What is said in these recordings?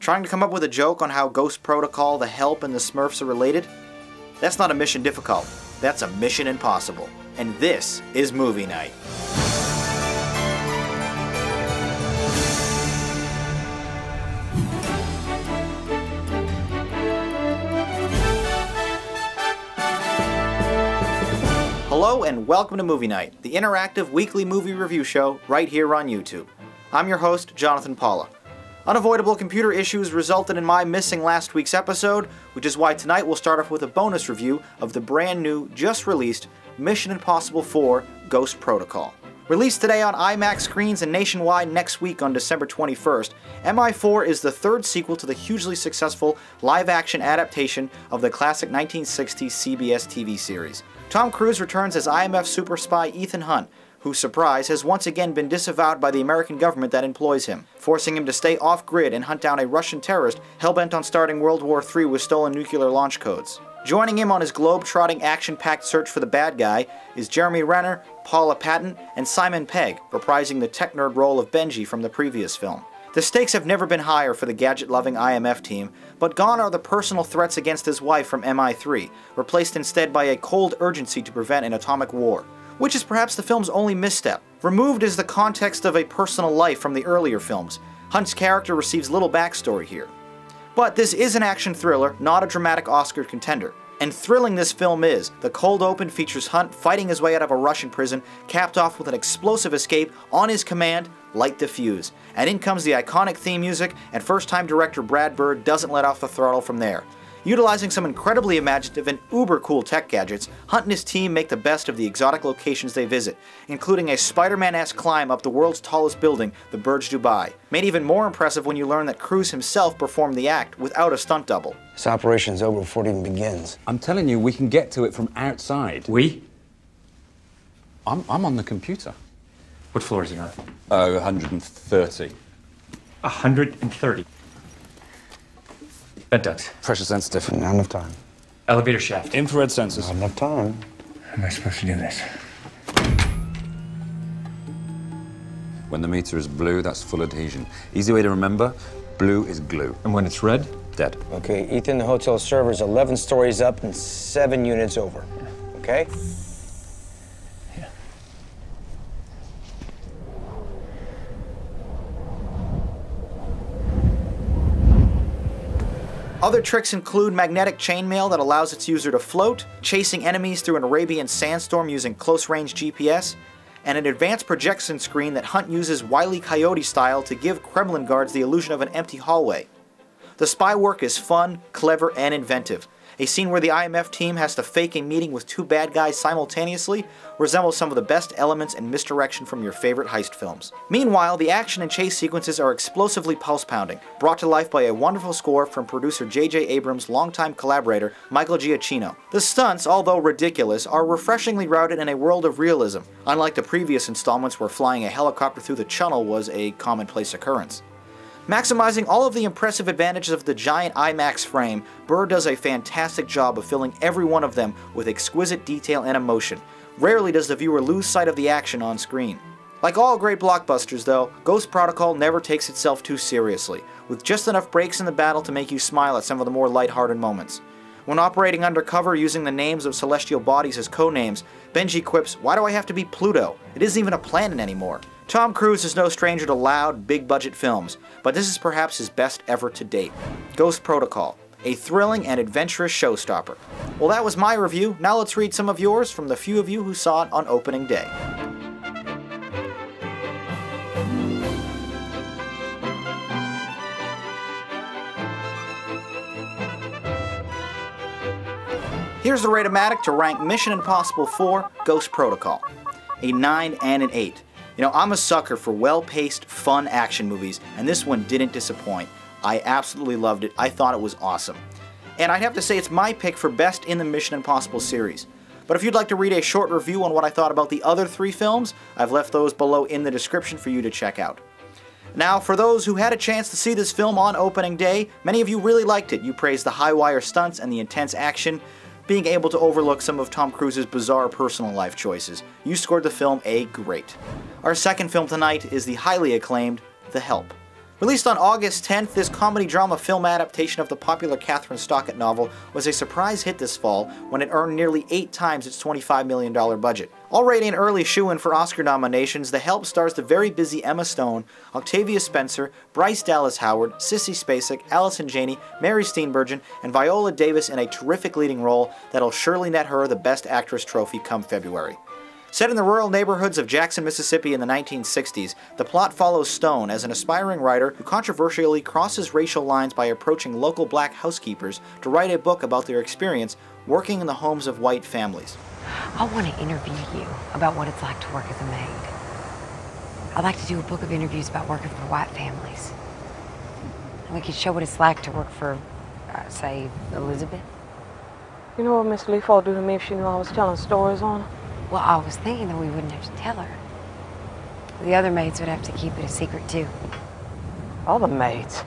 Trying to come up with a joke on how Ghost Protocol, The Help, and The Smurfs are related? That's not a mission difficult. That's a mission impossible. And this is Movie Night. Hello and welcome to Movie Night, the interactive weekly movie review show right here on YouTube. I'm your host, Jonathan Paula. Unavoidable computer issues resulted in my missing last week's episode, which is why tonight we'll start off with a bonus review of the brand new, just released Mission Impossible 4 Ghost Protocol. Released today on IMAX screens and nationwide next week on December 21st, MI4 is the third sequel to the hugely successful live action adaptation of the classic 1960s CBS TV series. Tom Cruise returns as IMF super spy Ethan Hunt, whose surprise has once again been disavowed by the American government that employs him, forcing him to stay off grid and hunt down a Russian terrorist hell-bent on starting World War III with stolen nuclear launch codes. Joining him on his globe-trotting action-packed search for the bad guy is Jeremy Renner, Paula Patton, and Simon Pegg, reprising the tech nerd role of Benji from the previous film. The stakes have never been higher for the gadget-loving IMF team, but gone are the personal threats against his wife from MI3, replaced instead by a cold urgency to prevent an atomic war, which is perhaps the film's only misstep. Removed is the context of a personal life from the earlier films. Hunt's character receives little backstory here. But this is an action thriller, not a dramatic Oscar contender. And thrilling this film is, the cold open features Hunt fighting his way out of a Russian prison, capped off with an explosive escape on his command, light the fuse. And in comes the iconic theme music, and first time director Brad Bird doesn't let off the throttle from there. Utilizing some incredibly imaginative and uber cool tech gadgets, Hunt and his team make the best of the exotic locations they visit, including a Spider-Man-esque climb up the world's tallest building, the Burj Dubai. Made even more impressive when you learn that Cruise himself performed the act without a stunt double. This operation's over before it even begins. I'm telling you, we can get to it from outside. We? I'm, I'm on the computer. What floor is it on? Oh, 130. 130. Vent ducts. Pressure sensitive. Not enough time. Elevator shaft. Infrared sensors. Not enough time. How am I supposed to do this? When the meter is blue, that's full adhesion. Easy way to remember, blue is glue. And when it's red? Dead. Okay, Ethan, the hotel server's 11 stories up and seven units over. Okay? Other tricks include magnetic chainmail that allows its user to float, chasing enemies through an Arabian sandstorm using close-range GPS, and an advanced projection screen that Hunt uses Wily. Coyote style to give Kremlin guards the illusion of an empty hallway. The spy work is fun, clever, and inventive. A scene where the IMF team has to fake a meeting with two bad guys simultaneously resembles some of the best elements and misdirection from your favorite heist films. Meanwhile, the action and chase sequences are explosively pulse-pounding, brought to life by a wonderful score from producer J.J. Abrams' longtime collaborator, Michael Giacchino. The stunts, although ridiculous, are refreshingly routed in a world of realism, unlike the previous installments where flying a helicopter through the channel was a commonplace occurrence. Maximizing all of the impressive advantages of the giant IMAX frame, Bird does a fantastic job of filling every one of them with exquisite detail and emotion. Rarely does the viewer lose sight of the action on screen. Like all great blockbusters though, Ghost Protocol never takes itself too seriously, with just enough breaks in the battle to make you smile at some of the more lighthearted moments. When operating undercover using the names of celestial bodies as codenames, Benji quips, why do I have to be Pluto? It isn't even a planet anymore. Tom Cruise is no stranger to loud, big budget films, but this is perhaps his best ever to date. Ghost Protocol, a thrilling and adventurous showstopper. Well, that was my review. Now let's read some of yours from the few of you who saw it on opening day. Here's the Rate-O-Matic to rank Mission Impossible 4 Ghost Protocol. A 9 and an 8. You know, I'm a sucker for well-paced, fun action movies, and this one didn't disappoint. I absolutely loved it. I thought it was awesome. And I'd have to say it's my pick for best in the Mission Impossible series. But if you'd like to read a short review on what I thought about the other three films, I've left those below in the description for you to check out. Now, for those who had a chance to see this film on opening day, many of you really liked it. You praised the high wire stunts and the intense action, being able to overlook some of Tom Cruise's bizarre personal life choices. You scored the film a great. Our second film tonight is the highly acclaimed The Help. Released on August 10th, this comedy drama film adaptation of the popular Kathryn Stockett novel was a surprise hit this fall when it earned nearly eight times its $25 million budget. Already an early shoe in for Oscar nominations, The Help stars the very busy Emma Stone, Octavia Spencer, Bryce Dallas Howard, Sissy Spacek, Allison Janney, Mary Steenburgen, and Viola Davis in a terrific leading role that'll surely net her the Best Actress trophy come February. Set in the rural neighborhoods of Jackson, Mississippi in the 1960s, the plot follows Stone as an aspiring writer who controversially crosses racial lines by approaching local black housekeepers to write a book about their experience working in the homes of white families. I want to interview you about what it's like to work as a maid. I'd like to do a book of interviews about working for white families. And we could show what it's like to work for, uh, say, Elizabeth. You know what Miss Leaf would do to me if she knew I was telling stories on her? Well, I was thinking that we wouldn't have to tell her. The other maids would have to keep it a secret too. All the maids.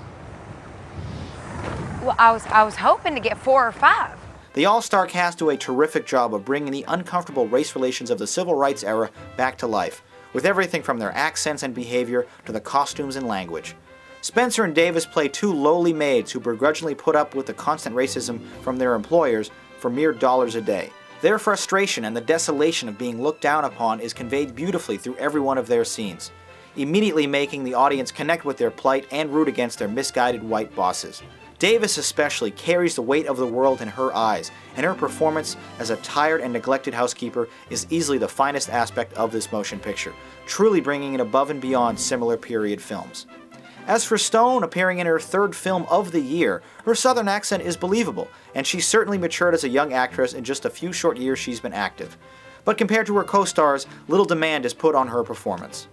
Well, I was I was hoping to get four or five. The all star cast do a terrific job of bringing the uncomfortable race relations of the civil rights era back to life, with everything from their accents and behavior to the costumes and language. Spencer and Davis play two lowly maids who begrudgingly put up with the constant racism from their employers for mere dollars a day. Their frustration and the desolation of being looked down upon is conveyed beautifully through every one of their scenes, immediately making the audience connect with their plight and root against their misguided white bosses. Davis especially carries the weight of the world in her eyes, and her performance as a tired and neglected housekeeper is easily the finest aspect of this motion picture, truly bringing it above and beyond similar period films. As for Stone, appearing in her third film of the year, her southern accent is believable, and she's certainly matured as a young actress in just a few short years she's been active. But compared to her co stars, little demand is put on her performance.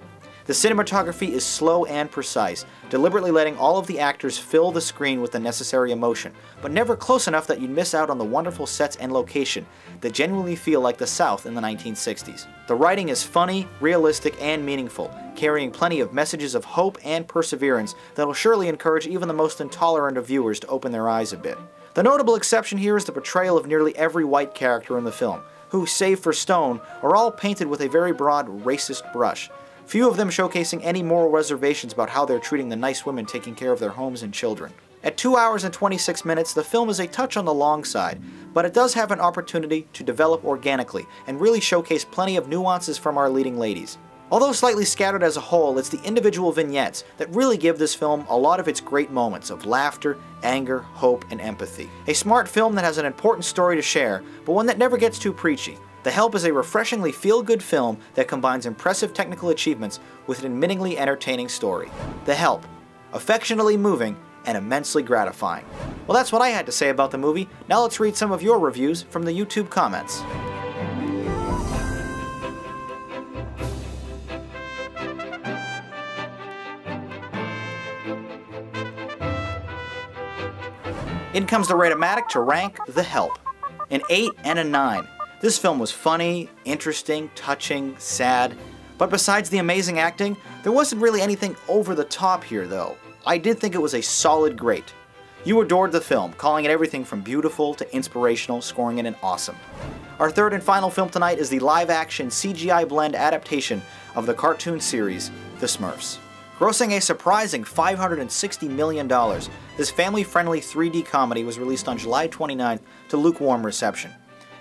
The cinematography is slow and precise, deliberately letting all of the actors fill the screen with the necessary emotion, but never close enough that you'd miss out on the wonderful sets and location that genuinely feel like the South in the 1960s. The writing is funny, realistic, and meaningful, carrying plenty of messages of hope and perseverance that'll surely encourage even the most intolerant of viewers to open their eyes a bit. The notable exception here is the portrayal of nearly every white character in the film, who, save for Stone, are all painted with a very broad racist brush, few of them showcasing any moral reservations about how they're treating the nice women taking care of their homes and children. At 2 hours and 26 minutes, the film is a touch on the long side, but it does have an opportunity to develop organically and really showcase plenty of nuances from our leading ladies. Although slightly scattered as a whole, it's the individual vignettes that really give this film a lot of its great moments of laughter, anger, hope, and empathy. A smart film that has an important story to share, but one that never gets too preachy. The Help is a refreshingly feel-good film that combines impressive technical achievements with an admittingly entertaining story. The Help, affectionately moving and immensely gratifying. Well, that's what I had to say about the movie. Now let's read some of your reviews from the YouTube comments. In comes the Rate-O-Matic to rank The Help. An 8 and a 9. This film was funny, interesting, touching, sad, but besides the amazing acting, there wasn't really anything over the top here though. I did think it was a solid great. You adored the film, calling it everything from beautiful to inspirational, scoring it an awesome. Our third and final film tonight is the live action CGI blend adaptation of the cartoon series, The Smurfs. Grossing a surprising $560 million, this family friendly 3D comedy was released on July 29th to lukewarm reception.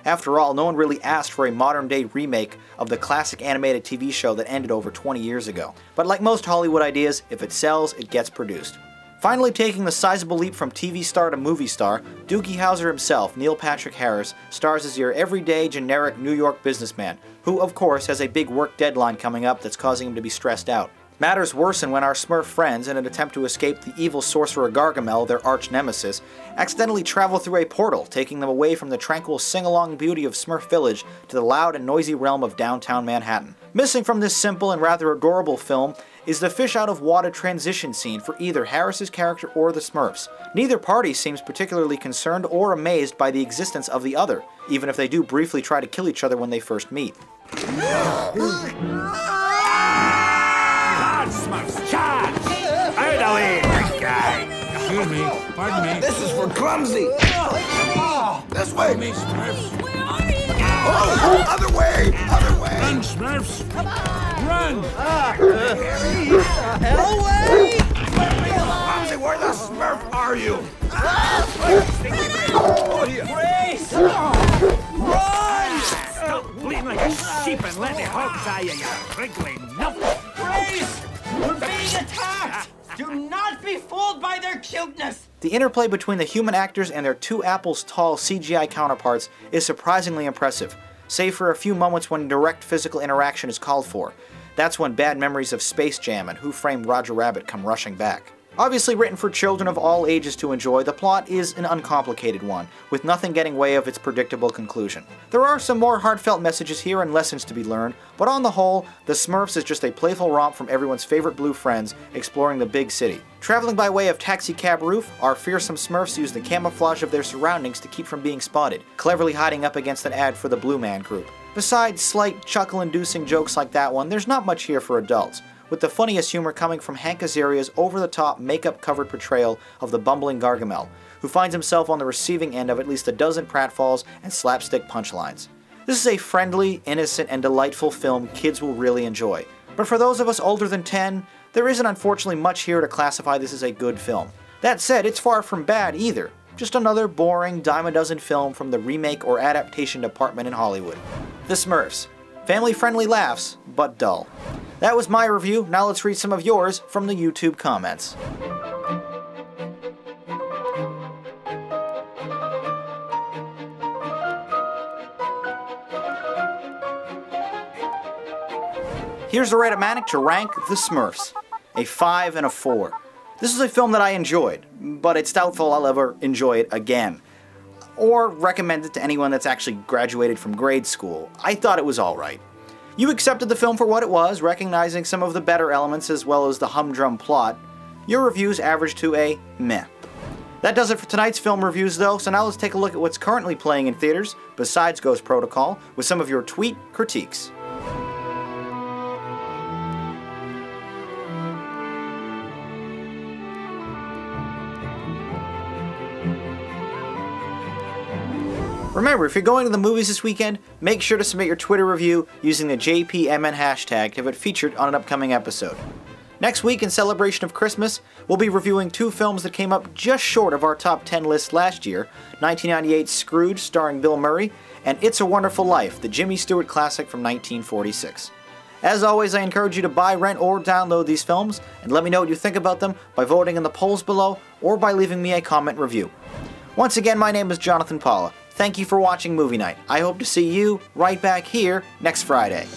After all, no one really asked for a modern day remake of the classic animated TV show that ended over 20 years ago. But like most Hollywood ideas, if it sells, it gets produced. Finally taking the sizable leap from TV star to movie star, Doogie Howser himself, Neil Patrick Harris, stars as your everyday generic New York businessman, who of course has a big work deadline coming up that's causing him to be stressed out. Matters worsen when our Smurf friends, in an attempt to escape the evil sorcerer Gargamel, their arch nemesis, accidentally travel through a portal, taking them away from the tranquil sing-along beauty of Smurf Village to the loud and noisy realm of downtown Manhattan. Missing from this simple and rather adorable film is the fish out of water transition scene for either Harris's character or the Smurfs. Neither party seems particularly concerned or amazed by the existence of the other, even if they do briefly try to kill each other when they first meet. Out of here, guy! Excuse me, pardon me. This is for clumsy. This way. Me, Smurfs. Where are you? Oh, other way. Other way. Run, Smurfs. Come on. Run. Hell way. Mumsy, where the Smurf are you? Grace! Run! Stop bleeding like a sheep and let me hog tie you, you wriggly nuff! Grace! We're being attacked! Do not be fooled by their cuteness! The interplay between the human actors and their two apples tall CGI counterparts is surprisingly impressive, save for a few moments when direct physical interaction is called for. That's when bad memories of Space Jam and Who Framed Roger Rabbit come rushing back. Obviously written for children of all ages to enjoy, the plot is an uncomplicated one, with nothing getting way of its predictable conclusion. There are some more heartfelt messages here and lessons to be learned, but on the whole, The Smurfs is just a playful romp from everyone's favorite blue friends exploring the big city. Traveling by way of taxi cab roof, our fearsome Smurfs use the camouflage of their surroundings to keep from being spotted, cleverly hiding up against an ad for the Blue Man Group. Besides slight chuckle-inducing jokes like that one, there's not much here for adults with the funniest humor coming from Hank Azaria's over-the-top makeup-covered portrayal of the bumbling Gargamel, who finds himself on the receiving end of at least a dozen pratfalls and slapstick punchlines. This is a friendly, innocent, and delightful film kids will really enjoy. But for those of us older than 10, there isn't unfortunately much here to classify this as a good film. That said, it's far from bad either. Just another boring, dime a dozen film from the remake or adaptation department in Hollywood. The Smurfs. Family friendly laughs, but dull. That was my review, now let's read some of yours from the YouTube comments. Here's the Reddit to rank The Smurfs. A 5 and a 4. This is a film that I enjoyed, but it's doubtful I'll ever enjoy it again. Or recommend it to anyone that's actually graduated from grade school. I thought it was alright. You accepted the film for what it was, recognizing some of the better elements as well as the humdrum plot. Your reviews averaged to a meh. That does it for tonight's film reviews though, so now let's take a look at what's currently playing in theaters, besides Ghost Protocol, with some of your tweet critiques. Remember, if you're going to the movies this weekend, make sure to submit your Twitter review using the JPMN hashtag to have it featured on an upcoming episode. Next week, in celebration of Christmas, we'll be reviewing two films that came up just short of our top 10 list last year 1998's Scrooged, starring Bill Murray, and It's a Wonderful Life, the Jimmy Stewart classic from 1946. As always, I encourage you to buy, rent, or download these films, and let me know what you think about them by voting in the polls below or by leaving me a comment review. Once again, my name is Jonathan Paula. Thank you for watching Movie Night. I hope to see you right back here next Friday.